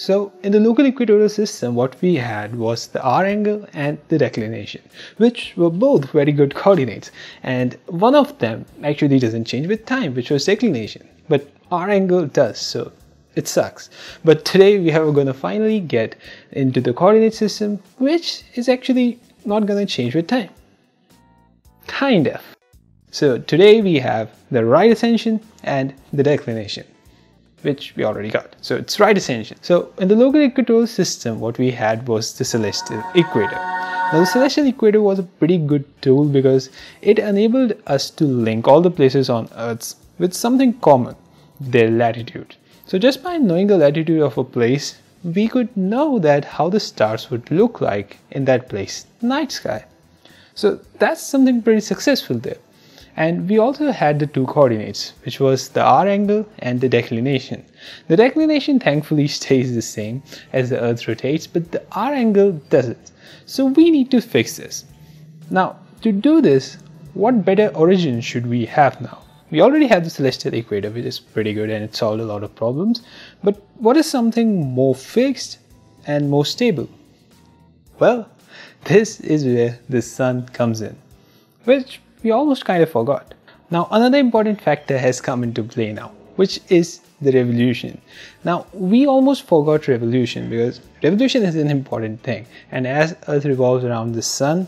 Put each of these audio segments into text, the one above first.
So in the local equatorial system, what we had was the hour angle and the declination, which were both very good coordinates. And one of them actually doesn't change with time, which was declination. But hour angle does, so it sucks. But today we are going to finally get into the coordinate system, which is actually not going to change with time. Kind of. So today we have the right ascension and the declination which we already got. So it's right ascension. So in the local equatorial system, what we had was the celestial equator. Now the celestial equator was a pretty good tool because it enabled us to link all the places on Earth with something common, their latitude. So just by knowing the latitude of a place, we could know that how the stars would look like in that place, night sky. So that's something pretty successful there. And we also had the two coordinates, which was the hour angle and the declination. The declination thankfully stays the same as the Earth rotates, but the hour angle doesn't. So we need to fix this. Now, to do this, what better origin should we have now? We already have the celestial equator, which is pretty good and it solved a lot of problems. But what is something more fixed and more stable? Well, this is where the sun comes in, which we almost kind of forgot. Now another important factor has come into play now, which is the revolution. Now we almost forgot revolution because revolution is an important thing and as earth revolves around the sun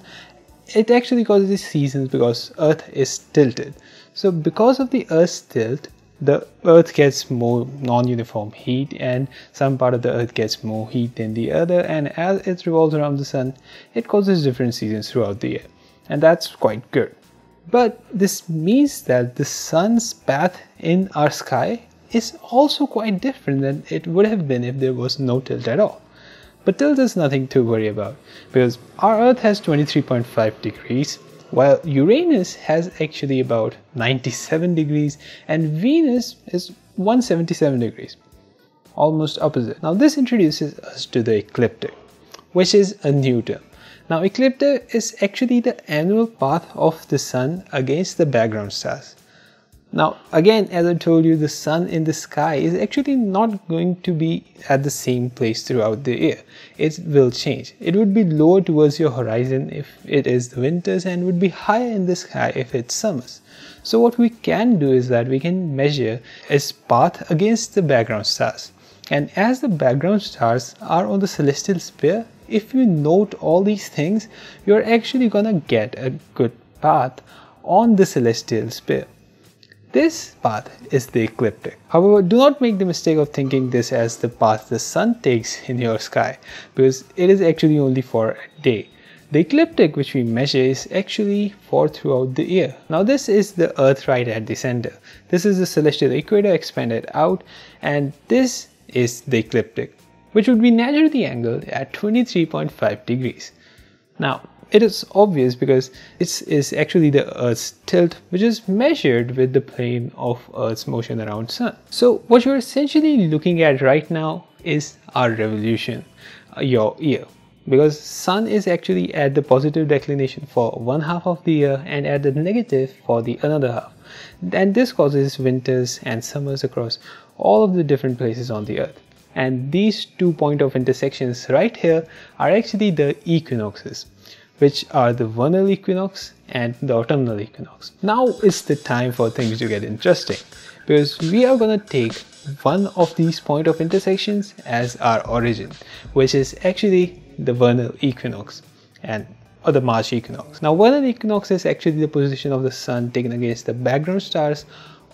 it actually causes the seasons because earth is tilted. So because of the earth's tilt the earth gets more non-uniform heat and some part of the earth gets more heat than the other and as it revolves around the sun it causes different seasons throughout the year and that's quite good but this means that the sun's path in our sky is also quite different than it would have been if there was no tilt at all. But tilt is nothing to worry about because our Earth has 23.5 degrees while Uranus has actually about 97 degrees and Venus is 177 degrees. Almost opposite. Now this introduces us to the ecliptic, which is a new term. Now ecliptic is actually the annual path of the sun against the background stars. Now again as I told you the sun in the sky is actually not going to be at the same place throughout the year. It will change. It would be lower towards your horizon if it is the winters and would be higher in the sky if it's summers. So what we can do is that we can measure its path against the background stars. And as the background stars are on the celestial sphere, if you note all these things, you're actually gonna get a good path on the celestial sphere. This path is the ecliptic. However, do not make the mistake of thinking this as the path the sun takes in your sky because it is actually only for a day. The ecliptic which we measure is actually for throughout the year. Now this is the earth right at the center. This is the celestial equator expanded out and this is the ecliptic which would be measure the angle at 23.5 degrees. Now, it is obvious because it is is actually the Earth's tilt which is measured with the plane of Earth's motion around Sun. So what you're essentially looking at right now is our revolution, uh, your year. Because Sun is actually at the positive declination for one half of the year and at the negative for the another half. And this causes winters and summers across all of the different places on the Earth and these two point of intersections right here are actually the equinoxes which are the vernal equinox and the autumnal equinox. Now is the time for things to get interesting because we are going to take one of these point of intersections as our origin which is actually the vernal equinox and or the March equinox. Now vernal equinox is actually the position of the sun taken against the background stars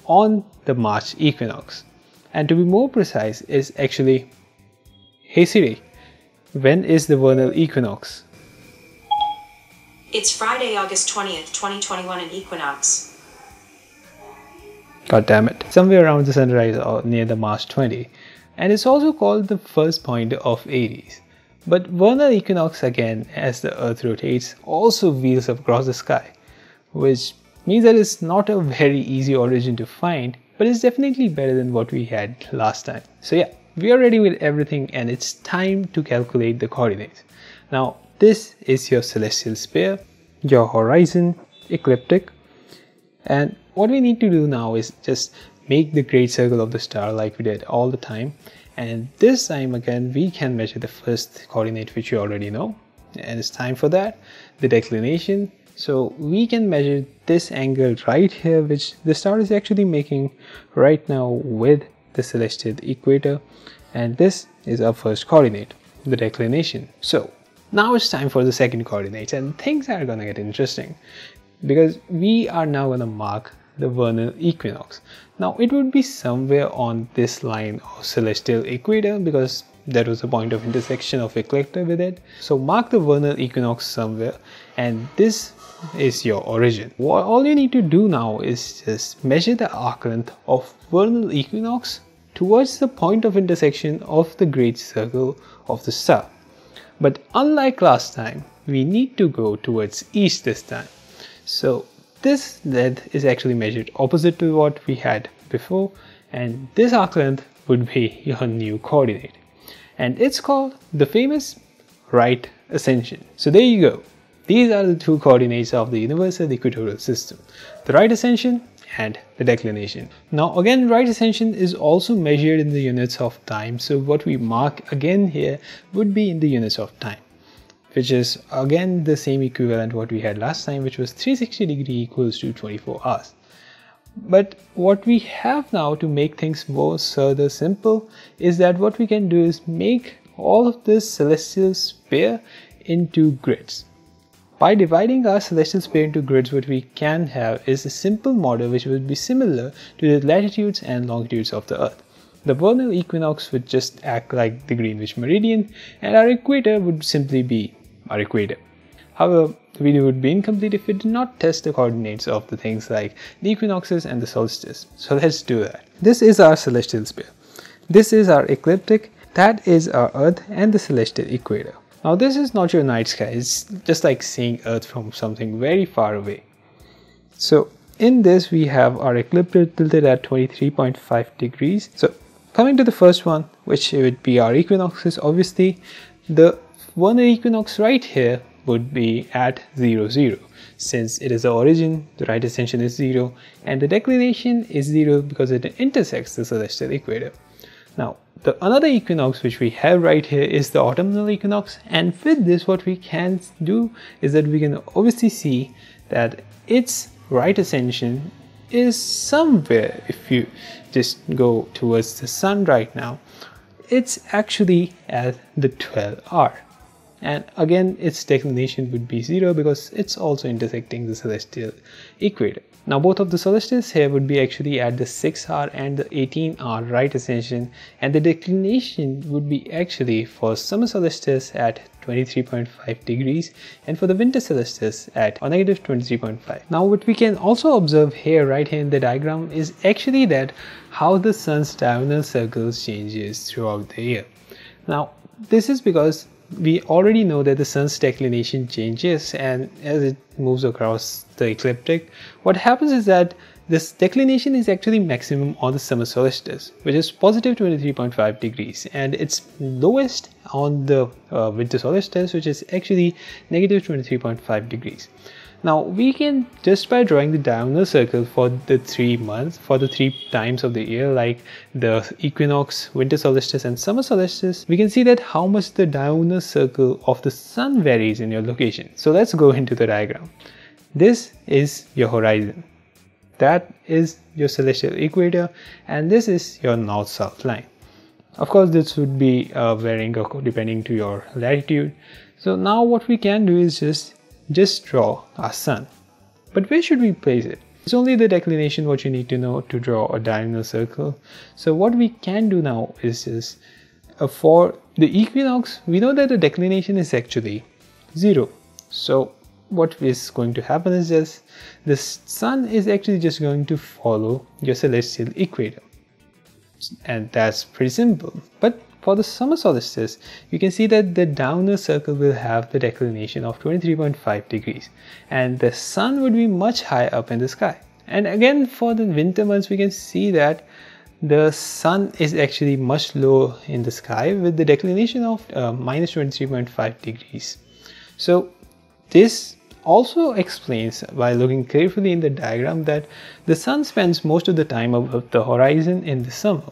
on the March equinox and to be more precise is actually Hey Siri, when is the vernal equinox? It's Friday, August 20th, 2021 in equinox. God damn it. Somewhere around the sunrise or near the March 20. And it's also called the first point of Aries. But vernal equinox again, as the earth rotates, also wheels across the sky, which means that it's not a very easy origin to find but it's definitely better than what we had last time. So yeah, we are ready with everything and it's time to calculate the coordinates. Now this is your celestial sphere, your horizon, ecliptic and what we need to do now is just make the great circle of the star like we did all the time and this time again we can measure the first coordinate which you already know and it's time for that the declination so we can measure this angle right here which the star is actually making right now with the celestial equator. And this is our first coordinate the declination. So now it's time for the second coordinate and things are gonna get interesting because we are now gonna mark the vernal equinox. Now it would be somewhere on this line of celestial equator because that was the point of intersection of ecliptic with it. So mark the vernal equinox somewhere and this is your origin all you need to do now is just measure the arc length of vernal equinox towards the point of intersection of the great circle of the star but unlike last time we need to go towards east this time so this length is actually measured opposite to what we had before and this arc length would be your new coordinate and it's called the famous right ascension. So there you go. These are the two coordinates of the universal equatorial system, the right ascension and the declination. Now again right ascension is also measured in the units of time so what we mark again here would be in the units of time which is again the same equivalent what we had last time which was 360 degree equals to 24 hours. But what we have now to make things more further simple is that what we can do is make all of this celestial sphere into grids. By dividing our celestial sphere into grids, what we can have is a simple model which would be similar to the latitudes and longitudes of the Earth. The vernal equinox would just act like the Greenwich meridian, and our equator would simply be our equator. However, the video would be incomplete if we did not test the coordinates of the things like the equinoxes and the solstice. So let's do that. This is our celestial sphere. This is our ecliptic, that is our earth and the celestial equator. Now this is not your night sky, it's just like seeing earth from something very far away. So in this we have our ecliptic tilted at 23.5 degrees. So coming to the first one, which would be our equinoxes, obviously the one equinox right here would be at 0 0 since it is the origin the right ascension is 0 and the declination is 0 because it intersects the celestial equator now the another equinox which we have right here is the autumnal equinox and with this what we can do is that we can obviously see that its right ascension is somewhere. If you just go towards the sun right now it's actually at the 12 hour and again its declination would be 0 because it's also intersecting the celestial equator. Now both of the solstices here would be actually at the 6 hour and the 18 hour right ascension and the declination would be actually for summer solstice at 23.5 degrees and for the winter solstice at a negative 23.5. Now what we can also observe here right here in the diagram is actually that how the sun's diurnal circles changes throughout the year. Now this is because we already know that the sun's declination changes and as it moves across the ecliptic what happens is that this declination is actually maximum on the summer solstice which is positive 23.5 degrees. And it's lowest on the uh, winter solstice which is actually negative 23.5 degrees now we can just by drawing the diurnal circle for the three months, for the three times of the year like the equinox, winter solstice and summer solstice, we can see that how much the diurnal circle of the sun varies in your location. So let's go into the diagram. This is your horizon. That is your celestial equator and this is your north-south line. Of course, this would be uh, varying depending to your latitude. So now what we can do is just just draw our sun. But where should we place it? It's only the declination what you need to know to draw a diurnal circle. So what we can do now is just uh, for the equinox, we know that the declination is actually zero. So what is going to happen is just the sun is actually just going to follow your celestial equator. And that's pretty simple. But for the summer solstice, you can see that the diurnal circle will have the declination of 23.5 degrees and the sun would be much higher up in the sky. And again for the winter months we can see that the sun is actually much lower in the sky with the declination of uh, minus 23.5 degrees. So this also explains by looking carefully in the diagram that the sun spends most of the time above the horizon in the summer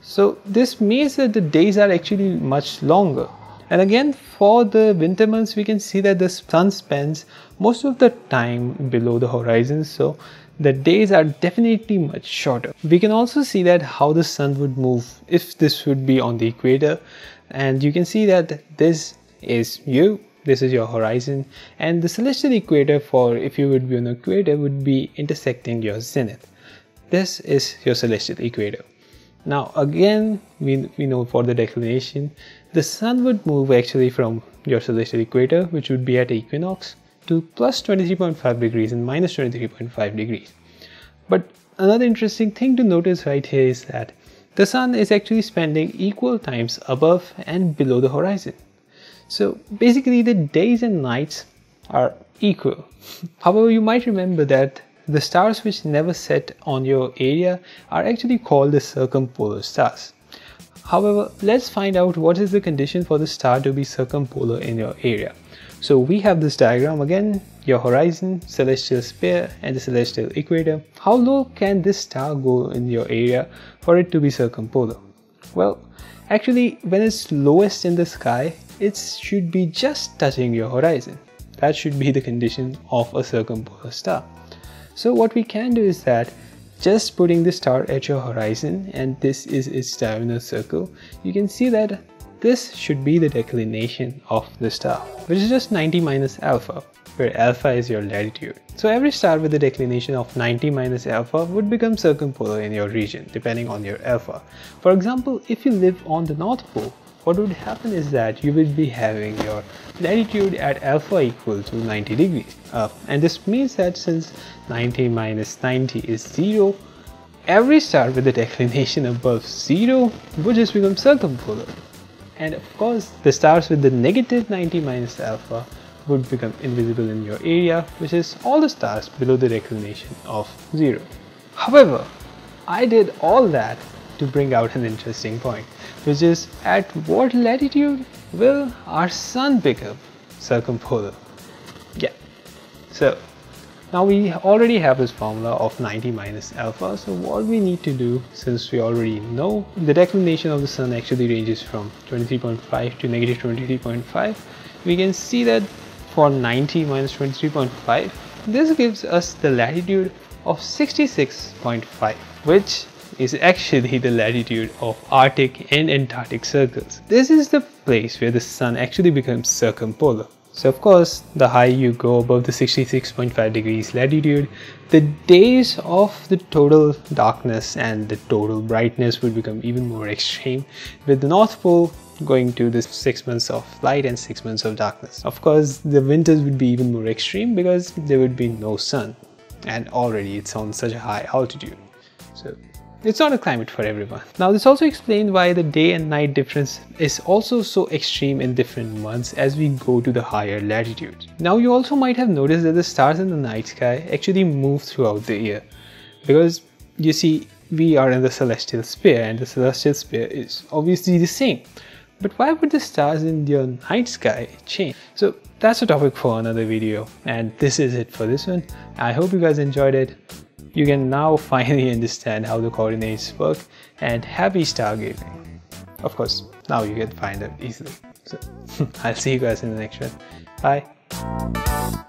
So this means that the days are actually much longer. And again, for the winter months, we can see that the sun spends most of the time below the horizon. So the days are definitely much shorter. We can also see that how the sun would move if this would be on the equator. And you can see that this is you, this is your horizon. And the celestial equator for if you would be on the equator would be intersecting your zenith. This is your celestial equator. Now again, we, we know for the declination, the sun would move actually from your celestial equator, which would be at equinox, to plus 23.5 degrees and minus 23.5 degrees. But another interesting thing to notice right here is that the sun is actually spending equal times above and below the horizon. So basically the days and nights are equal. However, you might remember that the stars which never set on your area are actually called the circumpolar stars. However, let's find out what is the condition for the star to be circumpolar in your area. So we have this diagram again, your horizon, celestial sphere and the celestial equator. How low can this star go in your area for it to be circumpolar? Well, actually when it's lowest in the sky, it should be just touching your horizon. That should be the condition of a circumpolar star. So what we can do is that just putting the star at your horizon and this is its diurnal circle, you can see that this should be the declination of the star, which is just 90 minus alpha, where alpha is your latitude. So every star with a declination of 90 minus alpha would become circumpolar in your region, depending on your alpha. For example, if you live on the North Pole, what would happen is that you will be having your latitude at alpha equal to 90 degrees and this means that since 90 minus 90 is 0 every star with a declination above 0 would just become circumpolar. And of course the stars with the negative 90 minus alpha would become invisible in your area which is all the stars below the declination of 0 however I did all that to bring out an interesting point which is at what latitude will our sun become circumpolar? Yeah, so now we already have this formula of 90 minus alpha, so what we need to do since we already know the declination of the sun actually ranges from 23.5 to negative 23.5, we can see that for 90 minus 23.5, this gives us the latitude of 66.5, which is actually the latitude of Arctic and Antarctic circles. This is the place where the sun actually becomes circumpolar. So of course, the higher you go above the 66.5 degrees latitude, the days of the total darkness and the total brightness would become even more extreme, with the North Pole going to the six months of light and six months of darkness. Of course, the winters would be even more extreme because there would be no sun, and already it's on such a high altitude. So it's not a climate for everyone. Now this also explains why the day and night difference is also so extreme in different months as we go to the higher latitudes. Now you also might have noticed that the stars in the night sky actually move throughout the year because you see we are in the celestial sphere and the celestial sphere is obviously the same. But why would the stars in your night sky change? So that's a topic for another video and this is it for this one. I hope you guys enjoyed it you can now finally understand how the coordinates work and happy stargazing. Of course, now you can find it easily. So I'll see you guys in the next one. Bye.